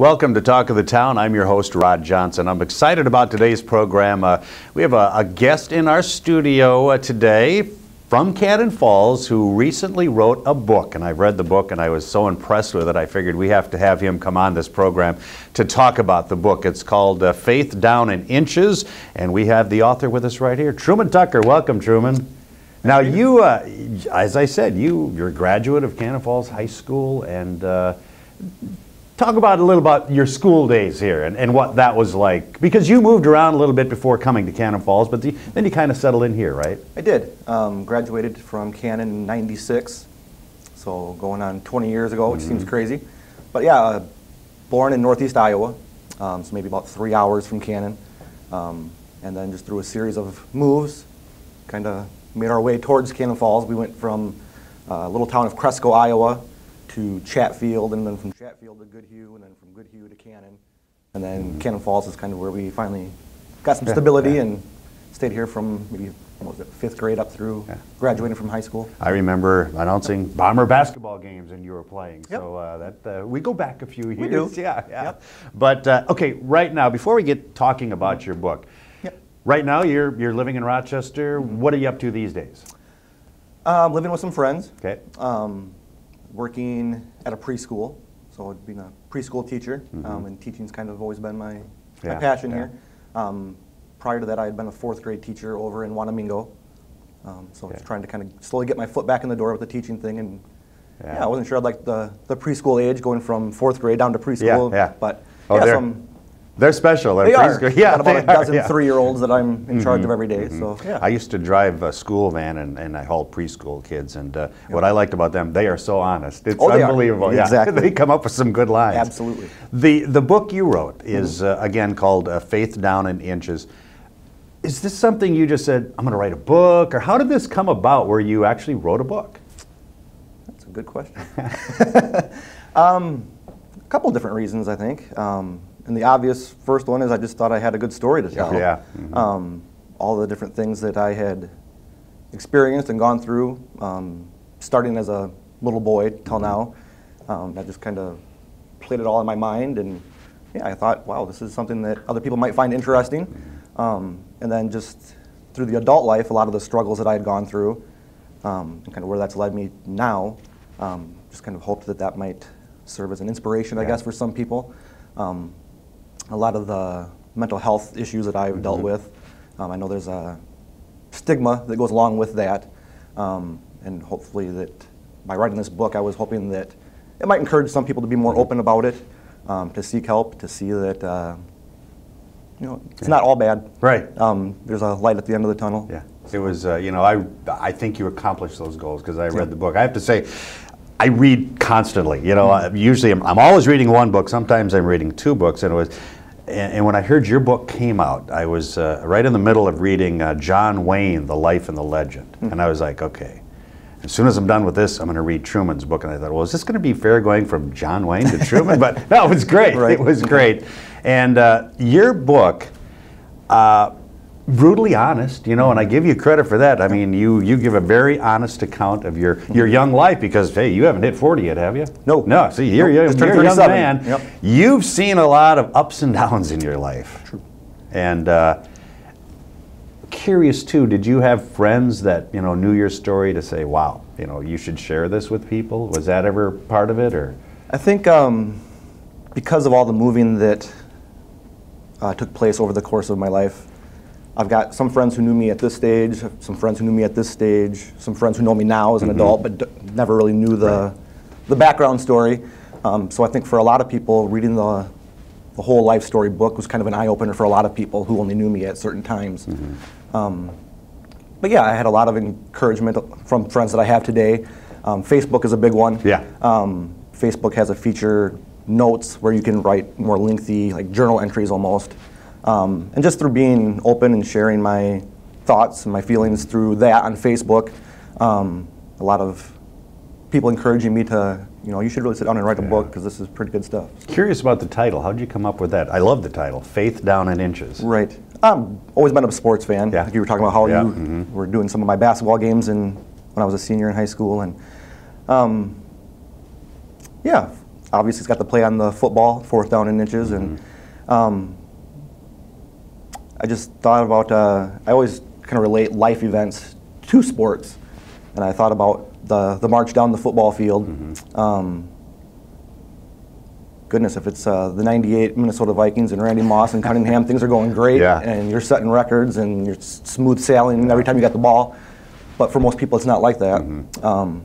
Welcome to Talk of the Town. I'm your host, Rod Johnson. I'm excited about today's program. Uh, we have a, a, guest in our studio uh, today from Cannon Falls who recently wrote a book. And I've read the book and I was so impressed with it, I figured we have to have him come on this program to talk about the book. It's called uh, Faith Down in Inches. And we have the author with us right here, Truman Tucker. Welcome, Truman. Now, you, uh, as I said, you, you're a graduate of Cannon Falls High School and uh, Talk about a little about your school days here and, and what that was like. Because you moved around a little bit before coming to Cannon Falls, but the, then you kind of settled in here, right? I did. Um, graduated from Cannon in 96, so going on 20 years ago, which mm -hmm. seems crazy. But yeah, uh, born in northeast Iowa, um, so maybe about three hours from Cannon. Um, and then just through a series of moves, kind of made our way towards Cannon Falls. We went from uh, a little town of Cresco, Iowa, to Chatfield, and then from Chatfield to Goodhue, and then from Goodhue to Cannon. And then Cannon Falls is kind of where we finally got some stability yeah. and stayed here from maybe what was it, fifth grade up through yeah. graduating from high school. I remember announcing Bomber basketball games and you were playing. Yep. So uh, that uh, we go back a few years. We do. Yeah, yeah. Yep. But uh, okay, right now, before we get talking about your book, yep. right now you're you're living in Rochester. Mm-hmm. What are you up to these days? Um, living with some friends. Okay. Um, working at a preschool, so being a preschool teacher, mm-hmm. um, and teaching's kind of always been my, yeah, my passion yeah. here. Um, prior to that, I had been a fourth grade teacher over in Wanamingo, um, so okay. trying to kind of slowly get my foot back in the door with the teaching thing, and yeah, yeah I wasn't sure I'd like the, the preschool age, going from fourth grade down to preschool, yeah, yeah. but oh, yeah, so I'm they're special. They're they are. Yeah, Got about a dozen yeah. three-year-olds that I'm in charge mm-hmm. of every day, mm-hmm. So yeah. I used to drive a school van and, and I hauled preschool kids, and uh, yep. what I liked about them, they are so honest. It's oh, unbelievable. Yeah, exactly. they come up with some good lines. Absolutely. The the book you wrote is mm-hmm. uh, again called uh, Faith Down in Inches. Is this something you just said? I'm going to write a book, or how did this come about? Where you actually wrote a book? That's a good question. um, a couple different reasons, I think. Um, and the obvious first one is I just thought I had a good story to tell. Yeah. Mm-hmm. Um, all the different things that I had experienced and gone through, um, starting as a little boy till mm-hmm. now. Um, I just kind of played it all in my mind, and yeah, I thought, wow, this is something that other people might find interesting. Mm-hmm. Um, and then just through the adult life, a lot of the struggles that I had gone through, um, and kind of where that's led me now, um, just kind of hoped that that might serve as an inspiration, yeah. I guess, for some people. Um, a lot of the mental health issues that I've mm-hmm. dealt with. Um, I know there's a stigma that goes along with that, um, and hopefully that by writing this book, I was hoping that it might encourage some people to be more mm-hmm. open about it, um, to seek help, to see that uh, you know it's yeah. not all bad. Right. Um, there's a light at the end of the tunnel. Yeah. It was, uh, you know, I I think you accomplished those goals because I read yeah. the book. I have to say, I read constantly. You know, mm-hmm. usually I'm, I'm, always reading one book. Sometimes I'm reading two books, and it was and, and, when I heard your book came out, I was uh, right in the middle of reading uh, John Wayne, The Life and the Legend. Mm-hmm. And I was like, okay, as soon as I'm done with this, I'm going to read Truman's book. And I thought, well, is this going to be fair going from John Wayne to Truman? but no, it was great. Right. It was great. And uh, your book, uh, brutally honest, you know, and I give you credit for that. I mean, you you give a very honest account of your your young life because hey, you haven't hit 40 yet, have you? No. No. See, you're, nope. you're, you're a young man. Yep. You've seen a lot of ups and downs in your life. True. And uh, curious too, did you have friends that you know knew your story to say, "Wow, you know, you should share this with people"? Was that ever part of it, or? I think um, because of all the moving that uh, took place over the course of my life, I've got some friends who knew me at this stage, some friends who knew me at this stage, some friends who know me now as an mm-hmm. adult, but d- never really knew the, right. the background story. Um, so I think for a lot of people, reading the, the whole life story book was kind of an eye opener for a lot of people who only knew me at certain times. Mm-hmm. Um, but yeah, I had a lot of encouragement from friends that I have today. Um, Facebook is a big one. Yeah. Um, Facebook has a feature notes where you can write more lengthy, like journal entries almost. Um, and just through being open and sharing my thoughts and my feelings through that on Facebook, um, a lot of people encouraging me to, you know, you should really sit down and write a yeah. book because this is pretty good stuff. Curious about the title. How did you come up with that? I love the title, Faith Down in Inches. Right. I've always been a sports fan. Yeah. Like you were talking about how yeah. you mm-hmm. were doing some of my basketball games in, when I was a senior in high school. And um, yeah, obviously, he's got to play on the football, fourth down and inches, and Mm-hmm. um, I just thought about. Uh, I always kind of relate life events to sports, and I thought about the the march down the football field. Mm-hmm. Um, goodness, if it's uh, the '98 Minnesota Vikings and Randy Moss and Cunningham, things are going great, Yeah. and you're setting records and you're smooth sailing every time you got the ball. But for most people, it's not like that. Mm-hmm. Um,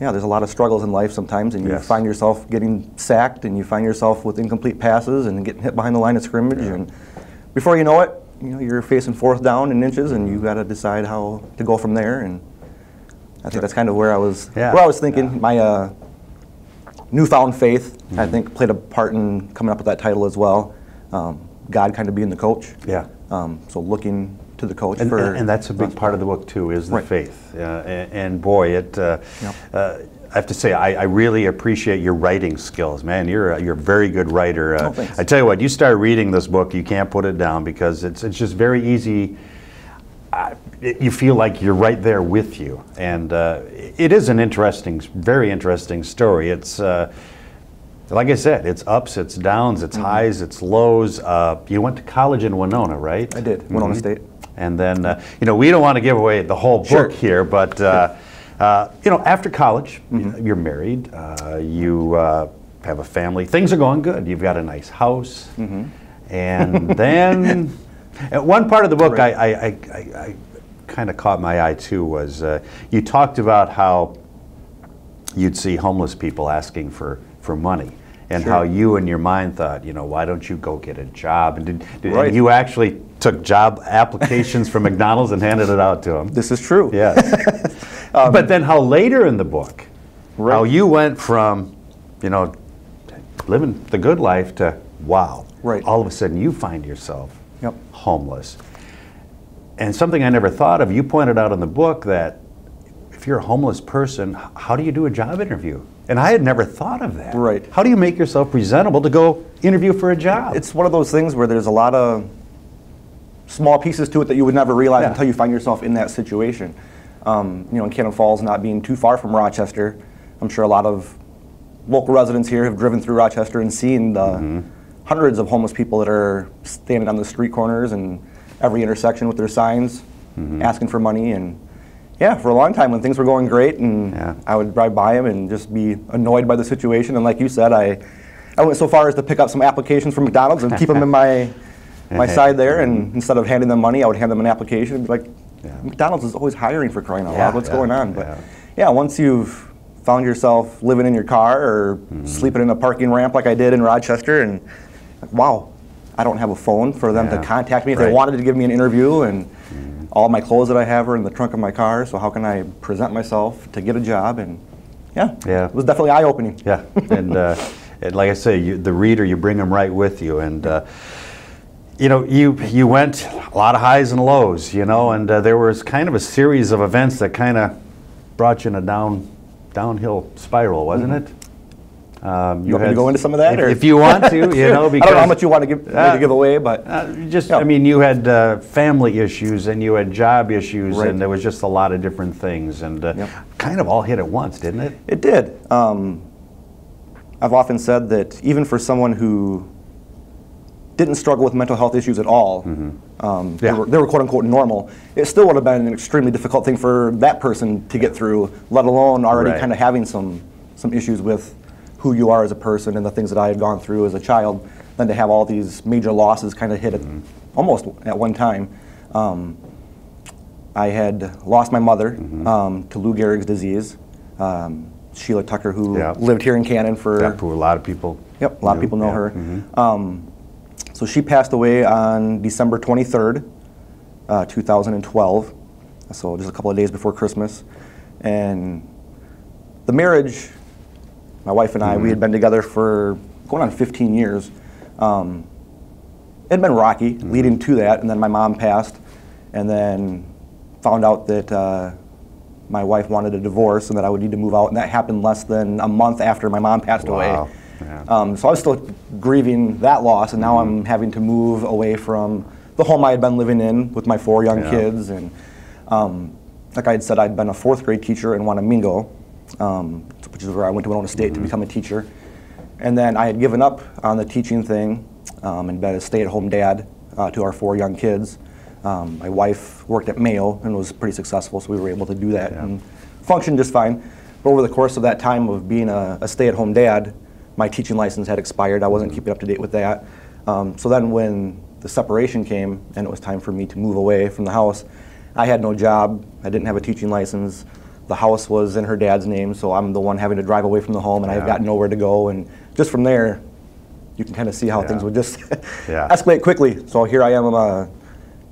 yeah, there's a lot of struggles in life sometimes, and you Yes. find yourself getting sacked, and you find yourself with incomplete passes, and getting hit behind the line of scrimmage, and before you know it, you know you're facing fourth down and inches, and you got to decide how to go from there. And I think that's kind of where I was. Yeah. Where I was thinking, my uh, newfound faith, I Mm-hmm. think, played a part in coming up with that title as well. Um, God kind of being the coach. Yeah. Um, so looking to the coach And, for. and, and that's a big part of the book too, is the Right. faith. Uh, and, and boy, it. Uh, Yep. I have to say, I, I really appreciate your writing skills, man. You're a, you're a very good writer. Uh, Oh. I tell you what, you start reading this book, you can't put it down because it's it's just very easy. Uh, it- you feel like you're right there with you, and uh, it is an interesting, very interesting story. It's. Uh, like I said, it's ups, it's downs, it's highs, it's lows. Uh, you went to college in Winona, right? I did, Winona Mhm. State. And then, uh, you know, we don't want to give away the whole book Sure. here, but, uh, uh, you know, after college, Mm-hmm. you're married, uh, you uh, have a family, things are going good. You've got a nice house. Mm-hmm. And then, at one part of the book Right. I, I, I, I, I kind of caught my eye too was uh, you talked about how you'd see homeless people asking for, for money. And Sure. how you in your mind thought, you know, why don't you go get a job? And did, did and you actually took job applications from McDonald's and handed it out to them? This is true. Yes. Um, but then how later in the book, Right. how you went from, you know, living the good life to wow. Right. All of a sudden you find yourself Yep. homeless. And something I never thought of, you pointed out in the book that if you're a homeless person, how do you do a job interview? And I had never thought of that. Right. How do you make yourself presentable to go interview for a job? It's one of those things where there's a lot of small pieces to it that you would never realize Yeah. until you find yourself in that situation. Um, you know, in Cannon Falls not being too far from Rochester, I'm sure a lot of local residents here have driven through Rochester and seen the Mm-hmm. hundreds of homeless people that are standing on the street corners and every intersection with their signs Mm-hmm. asking for money. And yeah, for a long time when things were going great, and Yeah. I would drive by them and just be annoyed by the situation. And like you said, I, I went so far as to pick up some applications from McDonald's and keep them in my my side there. And instead of handing them money, I would hand them an application and be like, Yeah. McDonald's is always hiring for crying out loud. What's going on? But yeah. yeah, once you've found yourself living in your car or Mm-hmm. sleeping in a parking ramp like I did in Rochester, and like, wow, I don't have a phone for them Yeah, to contact me if right. they wanted to give me an interview, and all my clothes that I have are in the trunk of my car. So how can I present myself to get a job? And yeah, Yeah. it was definitely eye opening. Yeah, and, uh, and like I say, you, the reader, you bring them right with you, and uh, you know, you you went a lot of highs and lows, you know, and uh, there was kind of a series of events that kind of brought you in a down downhill spiral, wasn't it? Um, Mm-hmm. You want me to go into some of that, If, or- if you want to, you know, because I don't know how much you want to give, Uh, to give away, but uh, just, Yeah. I mean, you had uh, family issues and you had job issues, Right. and there was just a lot of different things, and uh, Yep. kind of all hit at once, didn't it? It did. Um, I've often said that even for someone who didn't struggle with mental health issues at all, um, they, were, they were quote unquote normal, it still would have been an extremely difficult thing for that person to get through, let alone already Right. kind of having some, some issues with who you are as a person and the things that I had gone through as a child, than to have all these major losses kind of hit at almost at one time. Um, I had lost my mother um, to Lou Gehrig's disease. Um, Sheila Tucker, who Yeah. lived here in Cannon for who a lot of people. Yep, a lot of people know yeah, her. mhm. Um, so she passed away on December 23rd, uh, 2012. So just a couple of days before Christmas. And the marriage, my wife and I, Mm-hmm. we had been together for going on 15 years. Um, it had been rocky Mm-hmm. leading to that, and then my mom passed, and then found out that uh, my wife wanted a divorce and that I would need to move out, and that happened less than a month after my mom passed Wow. away. Yeah. Um, so I was still grieving that loss, and now Mm-hmm. I'm having to move away from the home I had been living in with my four young Yeah. kids. And um, like I had said, I'd been a fourth grade teacher in Wanamingo, um, which is where I went to Winona State to become a teacher. And then I had given up on the teaching thing um, and been a stay-at-home dad uh, to our four young kids. Um, my wife worked at Mayo and was pretty successful, so we were able to do that Yeah. and function just fine. But over the course of that time of being a, a stay-at-home dad, my teaching license had expired. I wasn't keeping up to date with that. Um, so then when the separation came and it was time for me to move away from the house, I had no job. I didn't have a teaching license. The house was in her dad's name, so I'm the one having to drive away from the home, and I've got nowhere to go. And just from there, you can kind of see how Yeah. things would just Yeah. escalate quickly. So here I am, uh,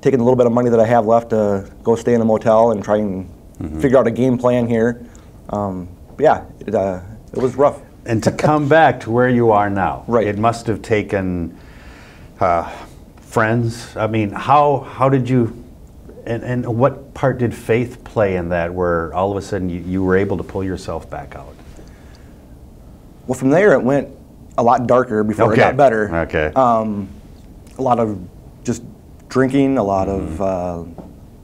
taking a little bit of money that I have left to go stay in a motel and try and Mm-hmm. figure out a game plan here. Um, yeah, it, uh, it was rough. And to come back to where you are now, Right. it must have taken uh, friends. I mean, how how did you, and, and what part did faith play in that, where all of a sudden you, you were able to pull yourself back out? Well, from there it went a lot darker before Okay. it got better. Okay. Um, a lot of just drinking, a lot of uh,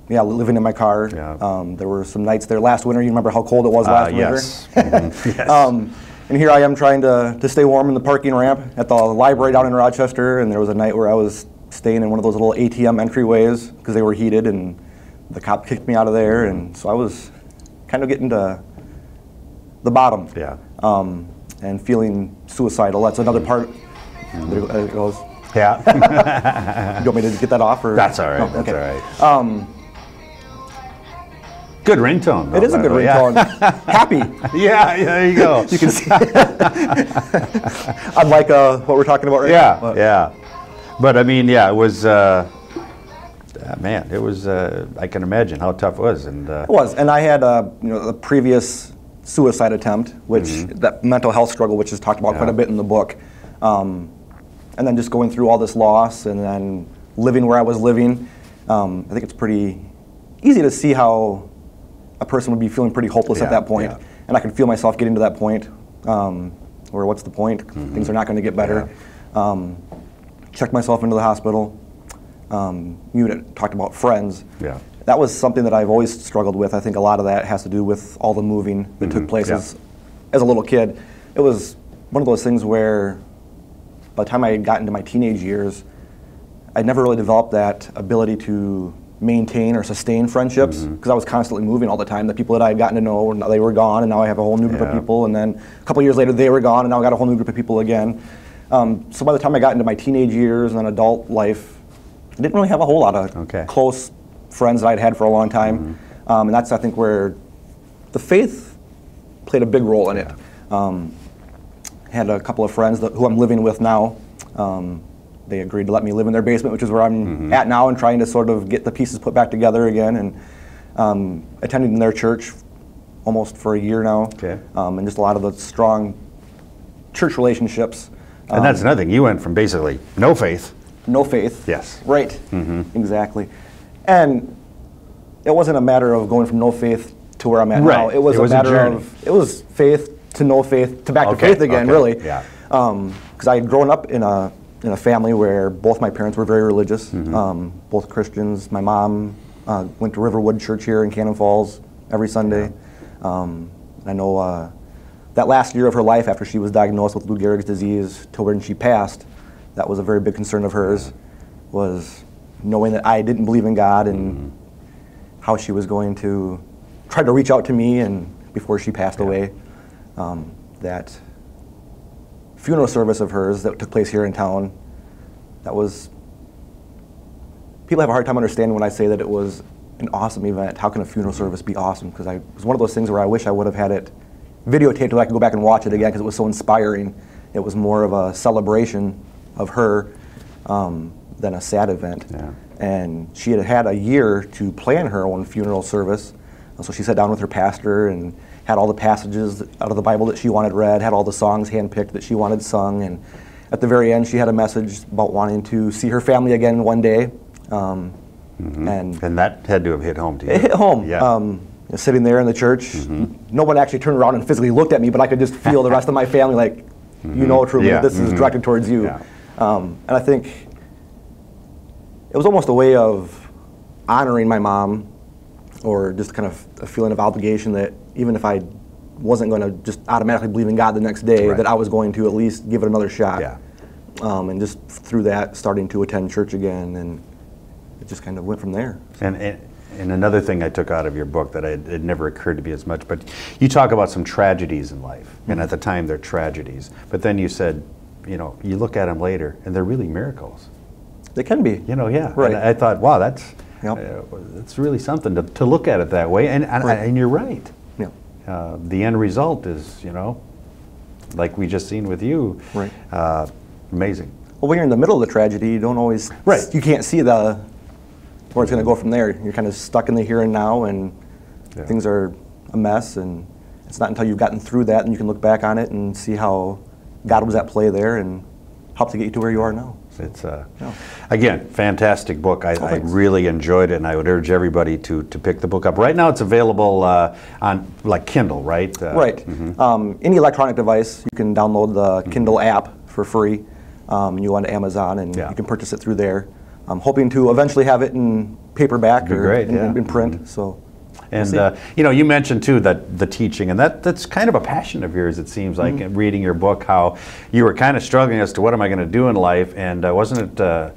yeah, living in my car. Mm-hmm. Yeah. Um, there were some nights there last winter. You remember how cold it was Uh, last yes. winter? Mhm. Yes. Um, and here I am trying to, to stay warm in the parking ramp at the library down in Rochester. And there was a night where I was staying in one of those little ATM entryways because they were heated, and the cop kicked me out of there. And so I was kind of getting to the bottom yeah. um, and feeling suicidal. That's another part. There it goes. Yeah. You want me to get that off? Or? That's all right. Oh, That's okay. all right. good ringtone. though, It is a good way. Yeah. ringtone. Happy. Yeah, yeah, there you go. You can see. Unlike uh, what we're talking about right yeah, now. But- yeah. But I mean, yeah, it was. Uh, uh, man, it was. Uh, I can imagine how tough it was, and uh, It was, and I had a you know a previous suicide attempt, which that mental health struggle, which is talked about quite Mm-hmm. A bit in the book, um, and then just going through all this loss and then living where I was living. Um, I think it's pretty easy to see how a person would be feeling pretty hopeless Yeah, at that point, yeah. and I can feel myself getting to that point um, where what's the point? Things are not going to get better. Um, checked myself into the hospital. Um, you talked about friends Yeah. that was something that I've always struggled with. I think a lot of that has to do with all the moving that took place yeah. as, as a little kid. It was one of those things where by the time I got into my teenage years, I'd never really developed that ability to maintain or sustain friendships because I was constantly moving all the time. The people that I had gotten to know, they were gone, and now I have a whole new group Yeah. of people. And then a couple years later, they were gone, and now I got a whole new group of people again. Um, so by the time I got into my teenage years and adult life, I didn't really have a whole lot of Okay. close friends that I'd had for a long time. Um, and that's, I think, where the faith played a big role in it. Um, had a couple of friends that, who I'm living with now. Um, they agreed to let me live in their basement, which is where I'm at now, and trying to sort of get the pieces put back together again. And um, attending their church almost for a year now, Okay. um, and just a lot of the strong church relationships. And that's Um, another thing. You went from basically no faith. no faith. Yes. Right. Exactly. And it wasn't a matter of going from no faith to where I'm at now. It was It a was a matter journey. of it was faith to no faith to back Okay, to faith again, okay, really. yeah. Because I had grown up in a in a family where both my parents were very religious, Mm-hmm. um, both Christians. My mom uh, went to Riverwood Church here in Cannon Falls every Sunday. Um, I know uh, that last year of her life, after she was diagnosed with Lou Gehrig's disease, till when she passed, that was a very big concern of hers, was knowing that I didn't believe in God and Mm-hmm. how she was going to try to reach out to me and before she passed away. Um, that funeral service of hers that took place here in town, that was people have a hard time understanding when I say that it was an awesome event. How can a funeral service be awesome? Because I it was one of those things where I wish I would have had it videotaped so I could go back and watch it again because it was so inspiring. It was more of a celebration of her um, than a sad event. Yeah. And she had had a year to plan her own funeral service. So she sat down with her pastor and had all the passages out of the Bible that she wanted read, had all the songs handpicked that she wanted sung, and at the very end, she had a message about wanting to see her family again one day. Um, And And that had to have hit home to you. it hit home. Yeah. Um, sitting there in the church, no one actually turned around and physically looked at me, but I could just feel the rest of my family like, you know, truly, Yeah. this is Mhm. directed towards you. Yeah. Um, and I think it was almost a way of honoring my mom, or just kind of a feeling of obligation that even if I wasn't going to just automatically believe in God the next day. Right. That I was going to at least give it another shot. Yeah. Um, and just through that, starting to attend church again, and it just kind of went from there. And, and, and another thing I took out of your book that I, it never occurred to me as much, but you talk about some tragedies in life, Mm-hmm. and at the time they're tragedies. But then you said, you know, you look at them later, and they're really miracles. They can be. You know, yeah. Right. And I thought, wow, that's Yep. uh, that's really something to, to look at it that way. And and, Right. and you're right. Yeah. Uh, the end result is, you know, like we just seen with you. Right. Uh, amazing. Well, when you're in the middle of the tragedy, you don't always. Right. You can't see the where it's going to go from there. You're kind of stuck in the here and now, and Yeah. things are a mess. And it's not until you've gotten through that and you can look back on it and see how God was at play there and help to get you to where you are now. It's uh, Yeah. again fantastic book. I, I really enjoyed it, and I would urge everybody to to pick the book up. Right now, it's available uh, on like Kindle, right? Uh, Right. Um, any electronic device, you can download the Mm-hmm. Kindle app for free. Um, you go onto Amazon and Yeah. you can purchase it through there. I'm hoping to eventually have it in paperback or great, in, yeah. in print. So. we'll And uh, you know, you mentioned too that the teaching, and that that's kind of a passion of yours. It seems like Mm-hmm. reading your book, how you were kind of struggling as to what am I going to do in life, and uh, wasn't it? Uh,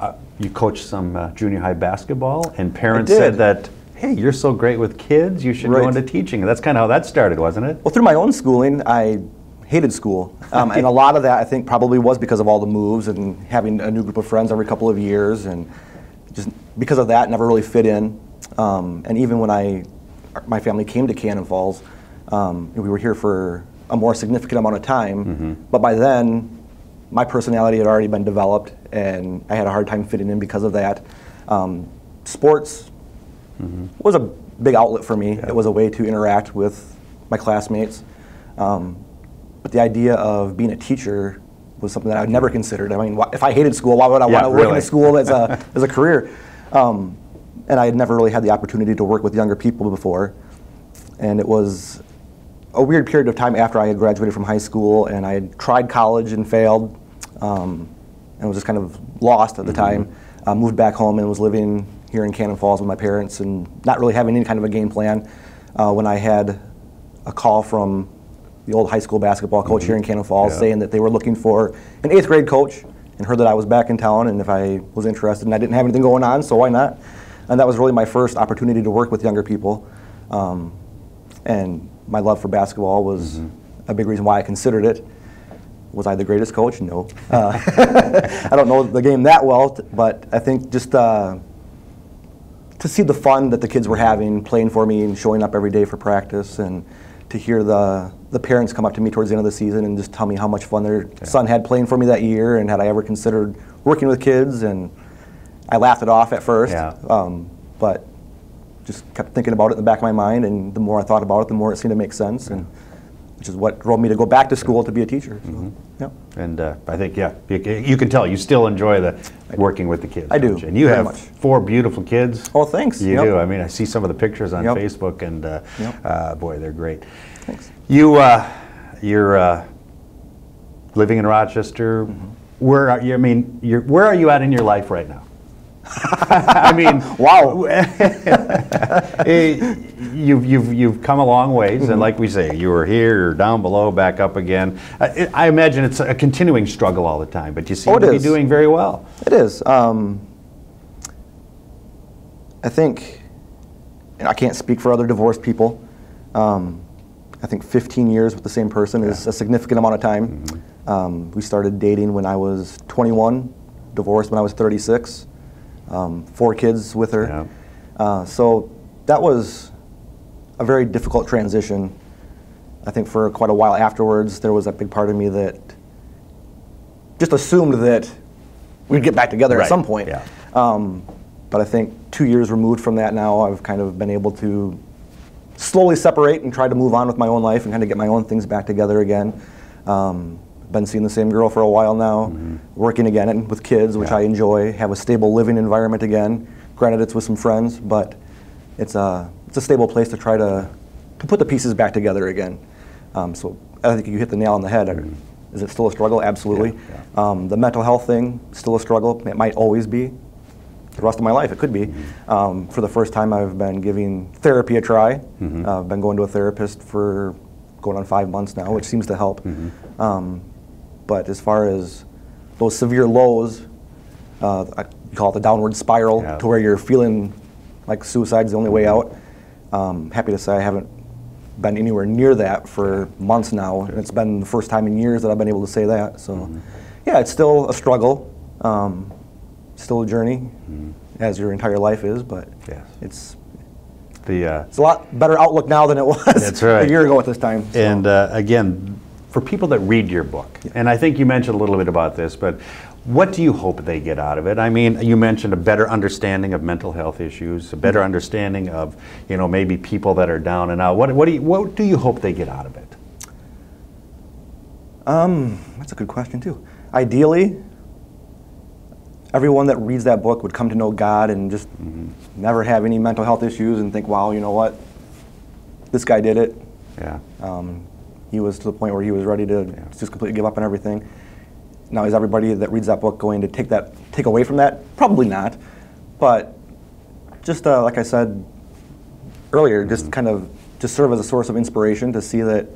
uh, you coached some uh, junior high basketball, and parents said that, hey, you're so great with kids, you should go into teaching. And that's kind of how that started, wasn't it? Well, through my own schooling, I hated school. Um, and a lot of that, I think, probably was because of all the moves and having a new group of friends every couple of years. And just because of that, never really fit in. Um, and even when I, my family came to Cannon Falls, um, we were here for a more significant amount of time. But by then, my personality had already been developed, and I had a hard time fitting in because of that. Um, sports was a big outlet for me. It was a way to interact with my classmates. Um, but the idea of being a teacher was something that I'd never considered. I mean, if I hated school, why would I Yeah, want to work in a school as a, as a career? Um, and I had never really had the opportunity to work with younger people before. And it was a weird period of time after I had graduated from high school and I had tried college and failed um, and was just kind of lost at the time. Uh, moved back home and was living here in Cannon Falls with my parents and not really having any kind of a game plan. Uh, when I had a call from the old high school basketball coach here in Cannon Falls Yeah. saying that they were looking for an eighth grade coach and heard that I was back in town and if I was interested and I didn't have anything going on, so why not? And that was really my first opportunity to work with younger people. Um, and my love for basketball was a big reason why I considered it. Was I the greatest coach? No. Uh, I don't know the game that well, t- but I think just uh, to see the fun that the kids were having, playing for me and showing up every day for practice, and to hear the the parents come up to me towards the end of the season and just tell me how much fun their son had playing for me that year, and had I ever considered working with kids, and I laughed it off at first, Yeah. um, but just kept thinking about it in the back of my mind, and the more I thought about it, the more it seemed to make sense, and which is what drove me to go back to school to be a teacher. So, Mm-hmm. yeah. And uh, I think, yeah, you, you can tell you still enjoy the working with the kids. I do, you? And you have much. four beautiful kids. Oh, thanks. You Yep. do. I mean, I see some of the pictures on Yep. Facebook, and uh, Yep. uh, boy, they're great. Thanks. You, uh, you're uh, living in Rochester. Mm-hmm. Where are you? I mean, you're, where are you at in your life right now? I mean, Wow. eh, you've, you've, you've come a long ways, Mm-hmm. and like we say, you were here, you're down below, back up again. I, I imagine it's a continuing struggle all the time, but you seem Oh, to be doing very well. It is. Um, I think, and I can't speak for other divorced people. Um, I think 15 years with the same person is a significant amount of time. Mm-hmm. Um, we started dating when I was 21, divorced when I was 36, um, four kids with her. Yeah. Uh, so that was a very difficult transition. I think for quite a while afterwards, there was a big part of me that just assumed that we'd get back together Right, at some point. yeah. Um, but I think two years removed from that now, I've kind of been able to slowly separate and try to move on with my own life and kind of get my own things back together again. Um, been seeing the same girl for a while now, working again and with kids, which Mm-hmm. Yeah. I enjoy. Have a stable living environment again. Granted, it's with some friends, but it's a it's a stable place to try to to put the pieces back together again. Um, so I think you hit the nail on the head. Is it still a struggle? Absolutely. Yeah, Um, the mental health thing still a struggle. It might always be. The rest of my life, it could be. Um, for the first time, I've been giving therapy a try. Uh, I've been going to a therapist for going on five months now, which seems to help. Mm-hmm. Um, but as far as those severe lows, uh, I call it the downward spiral, Yeah. to where you're feeling like suicide's the only way out. Um, happy to say I haven't been anywhere near that for months now, and it's been the first time in years that I've been able to say that. So, Mm-hmm. yeah, it's still a struggle, um, still a journey, Mm-hmm. as your entire life is. But Yes. it's The, uh, it's a lot better outlook now than it was right. a year ago at this time. so. And uh, again, for people that read your book, and I think you mentioned a little bit about this, but what do you hope they get out of it? I mean, you mentioned a better understanding of mental health issues, a better understanding of, you know, maybe people that are down and out. What, what, do, you, what do you hope they get out of it? Um, that's a good question too. Ideally, everyone that reads that book would come to know God and just never have any mental health issues and think, "Wow, you know what? This guy did it. Yeah. Um, he was to the point where he was ready to Yeah. just completely give up on everything." Now, is everybody that reads that book going to take that take away from that? Probably not. But just uh, like I said earlier, just kind of to serve as a source of inspiration to see that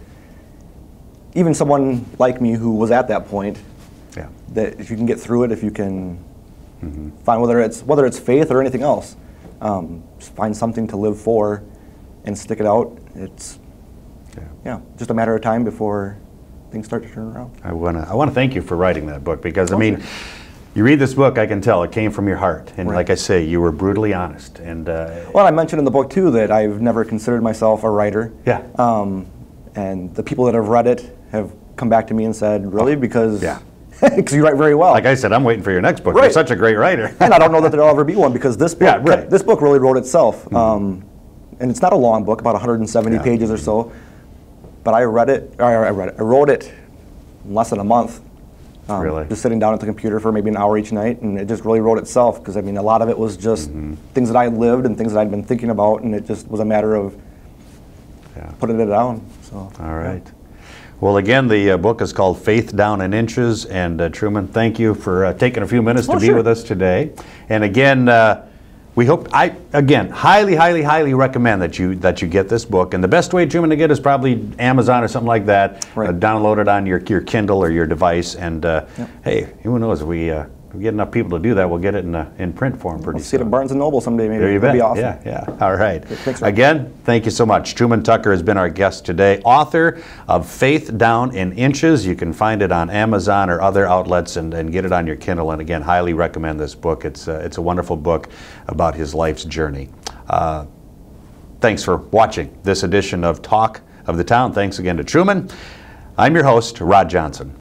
even someone like me who was at that point, Yeah. that if you can get through it, if you can find whether it's whether it's faith or anything else, um, just find something to live for and stick it out. It's Yeah. yeah, just a matter of time before things start to turn around. I want to I want to thank you for writing that book because I mean, you read this book, I can tell it came from your heart, and Right. like I say, you were brutally honest. And uh, Well, I mentioned in the book too that I've never considered myself a writer. Yeah. Um, and the people that have read it have come back to me and said, "Really? Because Oh, yeah. because you write very well." like I said, I'm waiting for your next book. You're such a great writer. and I don't know that there'll ever be one because this book, Yeah, right. This book really wrote itself. Um, and it's not a long book, about 170 Yeah. pages or so. But I read it, or I read it, I wrote it in less than a month. Um, Really? Just sitting down at the computer for maybe an hour each night, and it just really wrote itself. Because I mean, a lot of it was just Mm-hmm. things that I had lived and things that I'd been thinking about, and it just was a matter of Yeah. putting it down. So. All right. Well, again, the uh, book is called Faith Down in Inches. And uh, Truman, thank you for uh, taking a few minutes Oh, to be sure. with us today. And again, uh, we hope I again highly, highly, highly recommend that you that you get this book. And the best way, Truman, to get is probably Amazon or something like that. Right. Uh, download it on your your Kindle or your device. And uh, Yep. hey, who knows? We uh, we get enough people to do that, we'll get it in uh, in print form pretty We'll see it soon. at Barnes and Noble someday. Maybe There you that'd be awesome. Yeah, yeah. All right. thanks, Again, thank you so much. Truman Tucker has been our guest today, author of Faith Down in Inches. You can find it on Amazon or other outlets and, and get it on your Kindle. And again, highly recommend this book. It's, uh, it's a wonderful book about his life's journey. Uh, thanks for watching this edition of Talk of the Town. Thanks again to Truman. I'm your host, Rod Johnson.